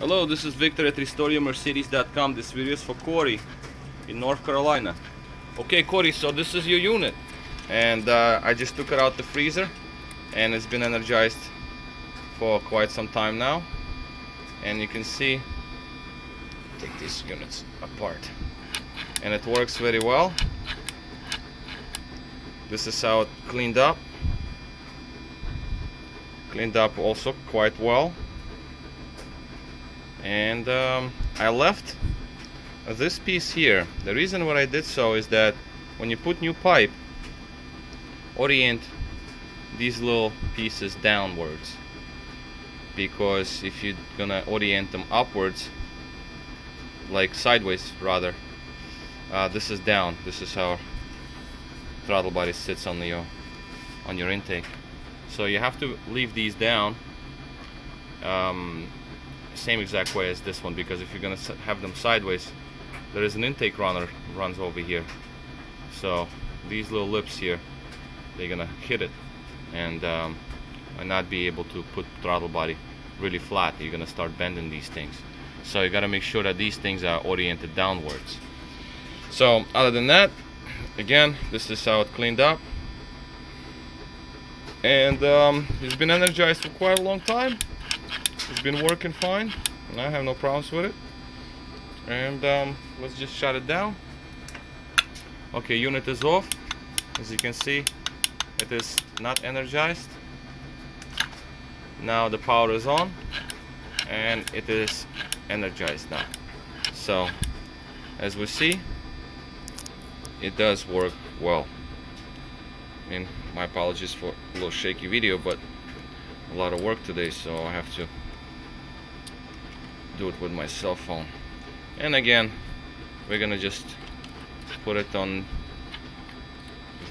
Hello, this is Victor at RestoreYourMercedes.com. This video is for Corey in North Carolina. Okay, Corey, so this is your unit. And uh, I just took it out the freezer and it's been energized for quite some time now. And you can see, take these units apart. And it works very well. This is how it cleaned up. Cleaned up also quite well and um, I left this piece here. The reason why I did so is that when you put new pipe orient these little pieces downwards. Because if you're gonna orient them upwards like sideways rather uh, this is down. This is how throttle body sits on your on your intake. So you have to leave these down um, same exact way as this one because if you're gonna have them sideways there is an intake runner runs over here. So these little lips here they're gonna hit it and um, and not be able to put throttle body really flat. You're gonna start bending these things. So you gotta make sure that these things are oriented downwards. So other than that again this is how it cleaned up. And um, it's been energized for quite a long time it's been working fine and I have no problems with it. And um, let's just shut it down. Okay unit is off. As you can see it is not energized. Now the power is on and it is energized now. So as we see it does work well. I mean my apologies for a little shaky video but a lot of work today so I have to do it with my cell phone. And again we're gonna just put it on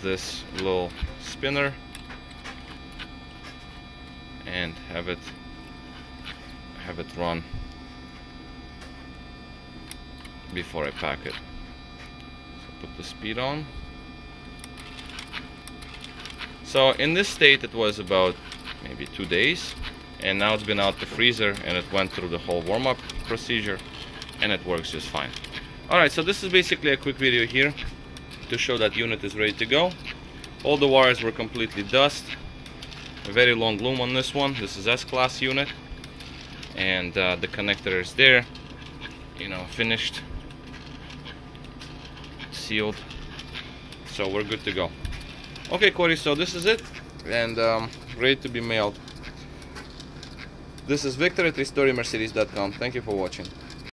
this little spinner and have it have it run before I pack it. So put the speed on. So in this state it was about maybe two days and now it's been out the freezer and it went through the whole warm-up procedure and it works just fine. Alright so this is basically a quick video here to show that unit is ready to go. All the wires were completely dust. A very long loom on this one. This is S-class unit. And uh, the connector is there you know finished sealed. So we're good to go. Okay Corey so this is it and um, ready to be mailed this is Victor at RestoreYourMercedes.com. Thank you for watching.